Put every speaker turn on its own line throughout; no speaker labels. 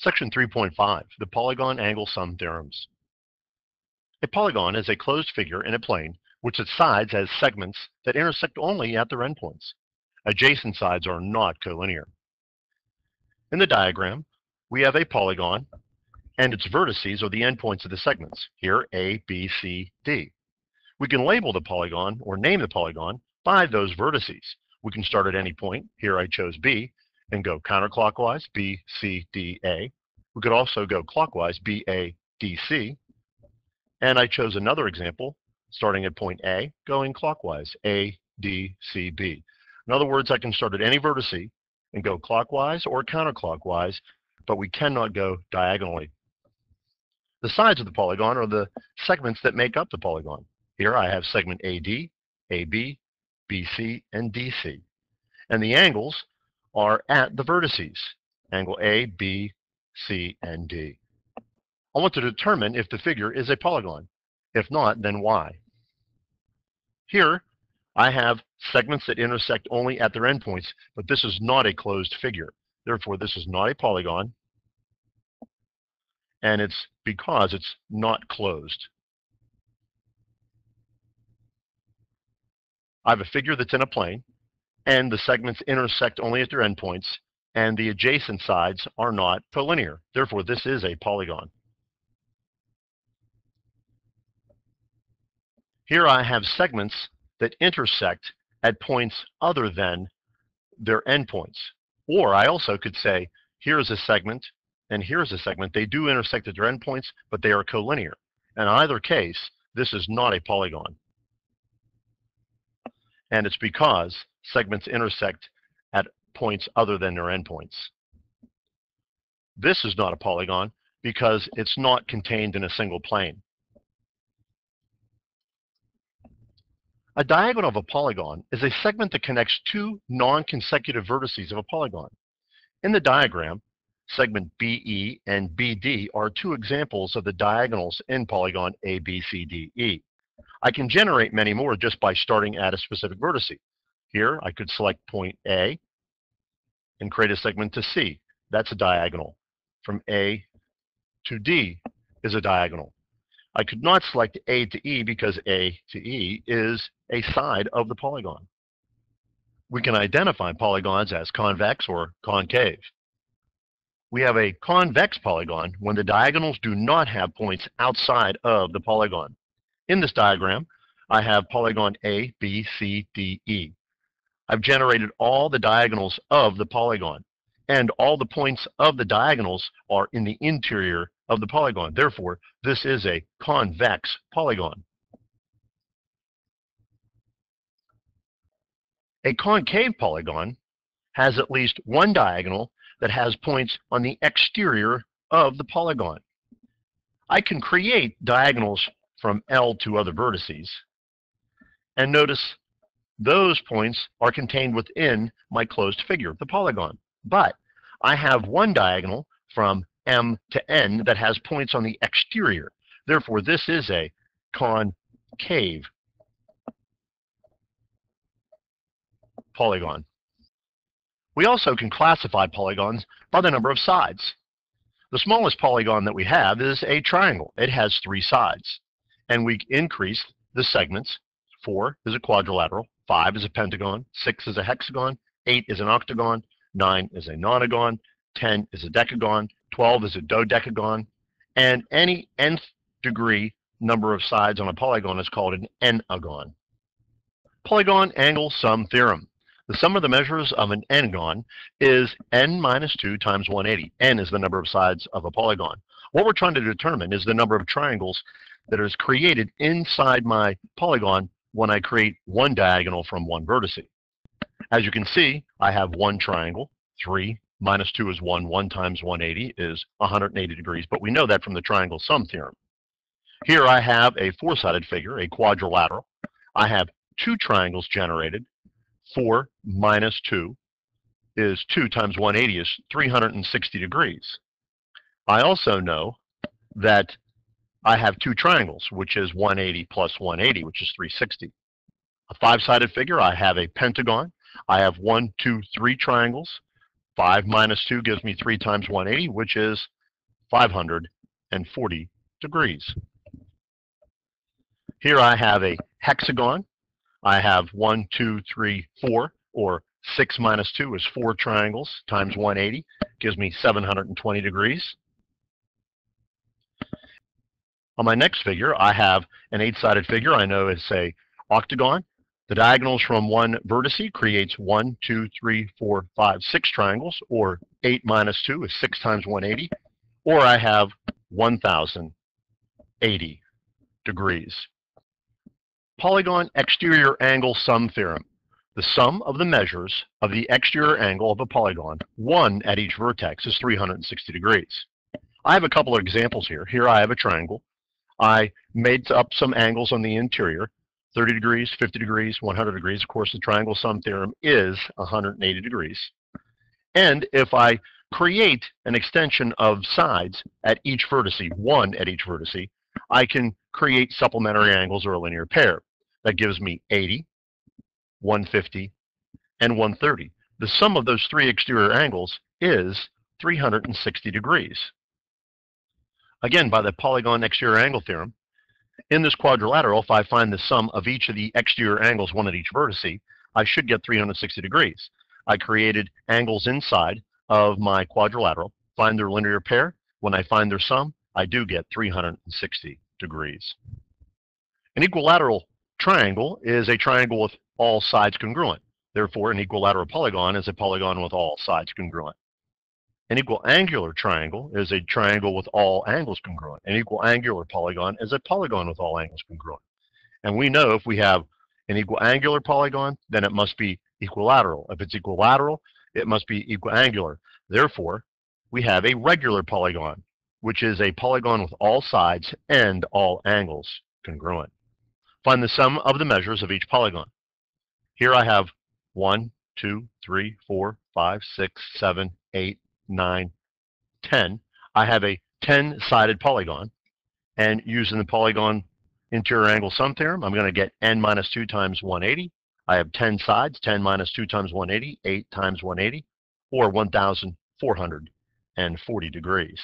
Section 3.5, the polygon angle sum theorems. A polygon is a closed figure in a plane which its sides has segments that intersect only at their endpoints. Adjacent sides are not collinear. In the diagram, we have a polygon and its vertices are the endpoints of the segments, here A, B, C, D. We can label the polygon or name the polygon by those vertices. We can start at any point, here I chose B, and go counterclockwise, B, C, D, A. We could also go clockwise, B, A, D, C. And I chose another example, starting at point A, going clockwise, A, D, C, B. In other words, I can start at any vertice and go clockwise or counterclockwise, but we cannot go diagonally. The sides of the polygon are the segments that make up the polygon. Here I have segment AD, AB, BC, and DC. And the angles are at the vertices, angle A, B, C, and D. I want to determine if the figure is a polygon. If not, then why? Here, I have segments that intersect only at their endpoints, but this is not a closed figure. Therefore, this is not a polygon, and it's because it's not closed. I have a figure that's in a plane, and the segments intersect only at their endpoints, and the adjacent sides are not collinear. Therefore, this is a polygon. Here I have segments that intersect at points other than their endpoints. Or I also could say, here's a segment, and here's a segment. They do intersect at their endpoints, but they are collinear. In either case, this is not a polygon. And it's because segments intersect at points other than their endpoints. This is not a polygon because it's not contained in a single plane. A diagonal of a polygon is a segment that connects two non-consecutive vertices of a polygon. In the diagram, segment BE and BD are two examples of the diagonals in polygon ABCDE. I can generate many more just by starting at a specific vertex. Here, I could select point A and create a segment to C. That's a diagonal. From A to D is a diagonal. I could not select A to E because A to E is a side of the polygon. We can identify polygons as convex or concave. We have a convex polygon when the diagonals do not have points outside of the polygon. In this diagram, I have polygon A, B, C, D, E. I've generated all the diagonals of the polygon, and all the points of the diagonals are in the interior of the polygon. Therefore, this is a convex polygon. A concave polygon has at least one diagonal that has points on the exterior of the polygon. I can create diagonals from L to other vertices. And notice those points are contained within my closed figure, the polygon. But I have one diagonal from M to N that has points on the exterior. Therefore, this is a concave polygon. We also can classify polygons by the number of sides. The smallest polygon that we have is a triangle. It has three sides. And we increase the segments. Four is a quadrilateral, five is a pentagon, six is a hexagon, eight is an octagon, nine is a nonagon, 10 is a decagon, 12 is a dodecagon, and any nth degree number of sides on a polygon is called an n-agon. Polygon angle sum theorem. The sum of the measures of an n-gon is n minus 2 times 180. n is the number of sides of a polygon. What we're trying to determine is the number of triangles that is created inside my polygon when I create one diagonal from one vertex. As you can see, I have one triangle, 3 minus 2 is 1, 1 times 180 is 180 degrees, but we know that from the triangle sum theorem. Here I have a four-sided figure, a quadrilateral. I have two triangles generated, 4 minus 2 is 2 times 180 is 360 degrees. I also know that I have two triangles, which is 180 plus 180, which is 360. A five-sided figure, I have a pentagon. I have one, two, three triangles. 5 minus 2 gives me 3 times 180, which is 540 degrees. Here I have a hexagon. I have 1, 2, 3, 4, or 6 minus 2 is 4 triangles times 180, gives me 720 degrees. On my next figure, I have an eight-sided figure. I know it's a octagon. The diagonals from one vertice creates one, two, three, four, five, six triangles, or 8 minus 2 is 6 times 180, or I have 1,080 degrees. Polygon exterior angle sum theorem. The sum of the measures of the exterior angle of a polygon, one at each vertex, is 360 degrees. I have a couple of examples here. Here I have a triangle. I made up some angles on the interior, 30 degrees, 50 degrees, 100 degrees. Of course, the triangle sum theorem is 180 degrees. And if I create an extension of sides at each vertice, one at each vertice, I can create supplementary angles or a linear pair. That gives me 80, 150, and 130. The sum of those three exterior angles is 360 degrees. Again, by the polygon exterior angle theorem, in this quadrilateral, if I find the sum of each of the exterior angles, one at each vertice, I should get 360 degrees. I created angles inside of my quadrilateral, find their linear pair. When I find their sum, I do get 360 degrees. An equilateral triangle is a triangle with all sides congruent. Therefore, an equilateral polygon is a polygon with all sides congruent. An equiangular triangle is a triangle with all angles congruent. An equiangular polygon is a polygon with all angles congruent. And we know if we have an equiangular polygon, then it must be equilateral. If it's equilateral, it must be equiangular. Therefore, we have a regular polygon, which is a polygon with all sides and all angles congruent. Find the sum of the measures of each polygon. Here I have 1, 2, 3, 4, 5, 6, 7, 8, 9, 10. I have a 10-sided polygon. And using the polygon interior angle sum theorem, I'm going to get n minus 2 times 180. I have 10 sides, 10 minus 2 times 180, 8 times 180, or 1,440 degrees.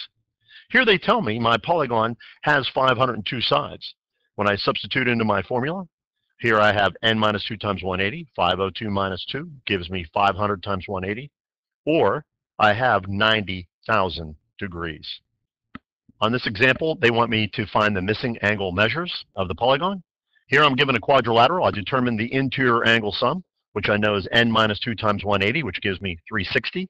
Here they tell me my polygon has 502 sides. When I substitute into my formula, here I have n minus 2 times 180. 502 minus 2 gives me 500 times 180. Or I have 90,000 degrees. On this example, they want me to find the missing angle measures of the polygon. Here I'm given a quadrilateral. I determine the interior angle sum, which I know is n minus 2 times 180, which gives me 360.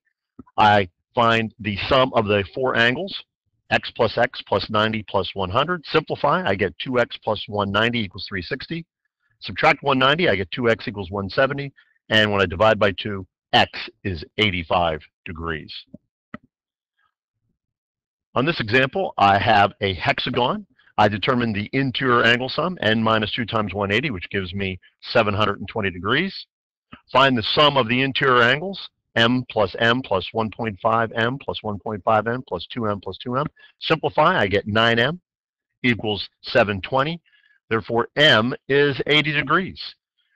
I find the sum of the four angles, x plus x plus 90 plus 100. Simplify, I get 2x plus 190 equals 360. Subtract 190, I get 2x equals 170. And when I divide by 2, x is 85 degrees. On this example, I have a hexagon. I determine the interior angle sum, n minus 2 times 180, which gives me 720 degrees. Find the sum of the interior angles, m plus m plus 1.5m plus 1.5m plus 2m plus 2m. Simplify, I get 9m equals 720. Therefore, m is 80 degrees.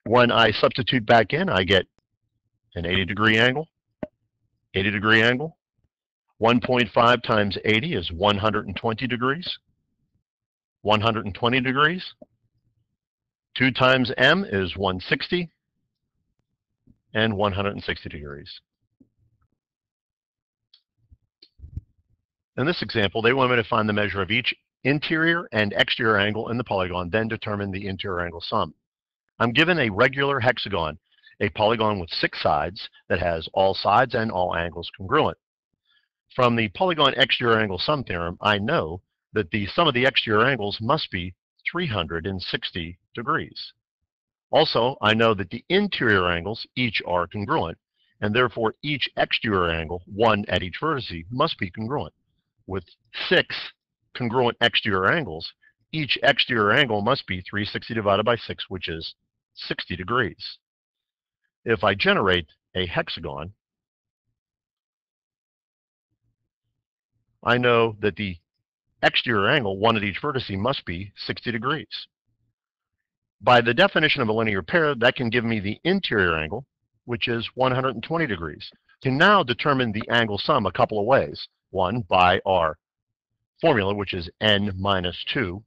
When I substitute back in, I get an 80 degree angle, 80 degree angle. 1.5 times 80 is 120 degrees. 120 degrees. 2 times m is 160 and 160 degrees. In this example, they want me to find the measure of each interior and exterior angle in the polygon, then determine the interior angle sum. I'm given a regular hexagon a polygon with six sides that has all sides and all angles congruent. From the polygon exterior angle sum theorem, I know that the sum of the exterior angles must be 360 degrees. Also, I know that the interior angles each are congruent, and therefore each exterior angle, one at each vertex, must be congruent. With six congruent exterior angles, each exterior angle must be 360 divided by 6, which is 60 degrees if I generate a hexagon, I know that the exterior angle, one at each vertex, must be 60 degrees. By the definition of a linear pair, that can give me the interior angle, which is 120 degrees. Can now determine the angle sum a couple of ways. One, by our formula, which is n minus 2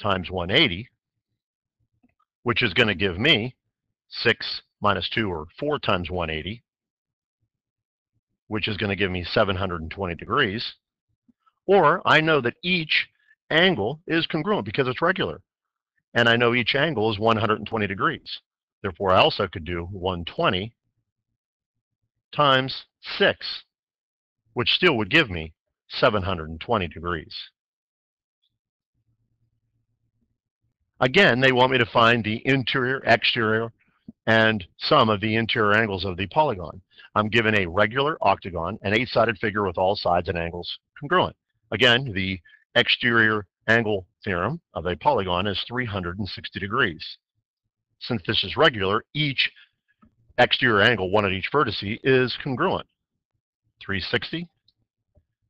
times 180, which is going to give me 6 minus 2, or 4 times 180, which is going to give me 720 degrees. Or I know that each angle is congruent because it's regular. And I know each angle is 120 degrees. Therefore, I also could do 120 times 6, which still would give me 720 degrees. Again, they want me to find the interior, exterior, and sum of the interior angles of the polygon. I'm given a regular octagon, an eight-sided figure with all sides and angles congruent. Again, the exterior angle theorem of a polygon is 360 degrees. Since this is regular, each exterior angle, one at each vertex, is congruent. 360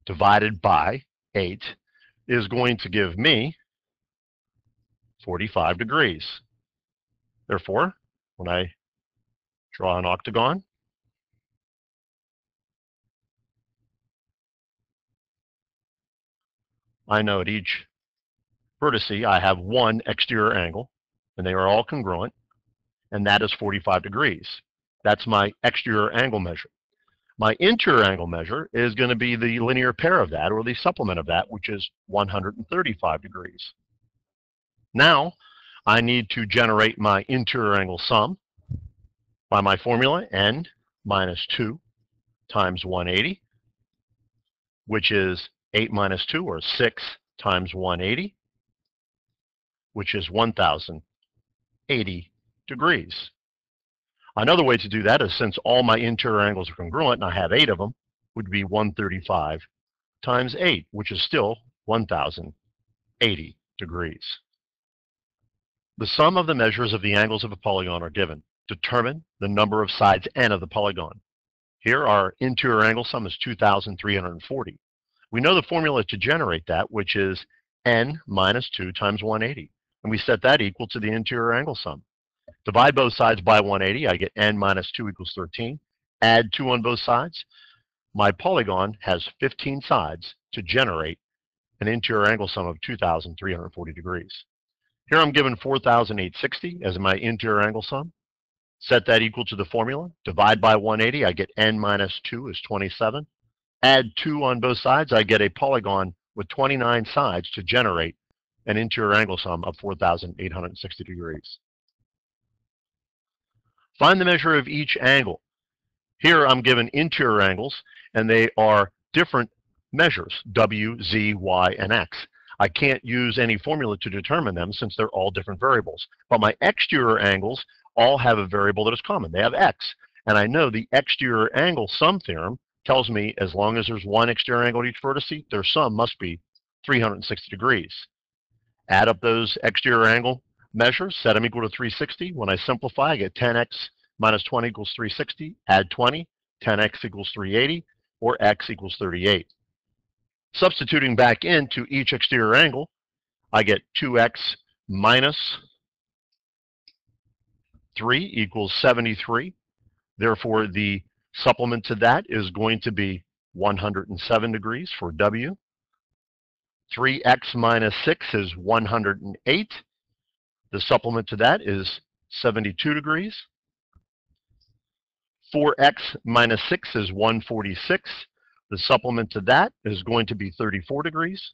divided by 8 is going to give me 45 degrees. Therefore, when I draw an octagon, I know at each vertex I have one exterior angle, and they are all congruent, and that is 45 degrees. That's my exterior angle measure. My interior angle measure is going to be the linear pair of that, or the supplement of that, which is 135 degrees. Now, I need to generate my interior angle sum by my formula, n minus 2 times 180, which is 8 minus 2, or 6 times 180, which is 1,080 degrees. Another way to do that is since all my interior angles are congruent, and I have eight of them, would be 135 times 8, which is still 1,080 degrees. The sum of the measures of the angles of a polygon are given. Determine the number of sides n of the polygon. Here our interior angle sum is 2,340. We know the formula to generate that, which is n minus 2 times 180. And we set that equal to the interior angle sum. Divide both sides by 180, I get n minus 2 equals 13. Add 2 on both sides. My polygon has 15 sides to generate an interior angle sum of 2,340 degrees. Here I'm given 4,860 as my interior angle sum. Set that equal to the formula. Divide by 180, I get n minus 2 is 27. Add 2 on both sides, I get a polygon with 29 sides to generate an interior angle sum of 4,860 degrees. Find the measure of each angle. Here I'm given interior angles, and they are different measures, W, Z, Y, and X. I can't use any formula to determine them since they're all different variables. But my exterior angles all have a variable that is common. They have X. And I know the exterior angle sum theorem tells me as long as there's one exterior angle at each vertex, their sum must be 360 degrees. Add up those exterior angle measures, set them equal to 360. When I simplify, I get 10x minus 20 equals 360. Add 20, 10x equals 380, or x equals 38. Substituting back into each exterior angle, I get 2x minus 3 equals 73. Therefore, the supplement to that is going to be 107 degrees for W. 3x minus 6 is 108. The supplement to that is 72 degrees. 4x minus 6 is 146. The supplement to that is going to be 34 degrees.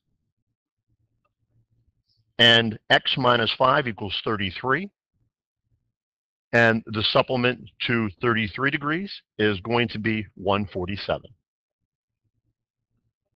And x minus 5 equals 33. And the supplement to 33 degrees is going to be 147.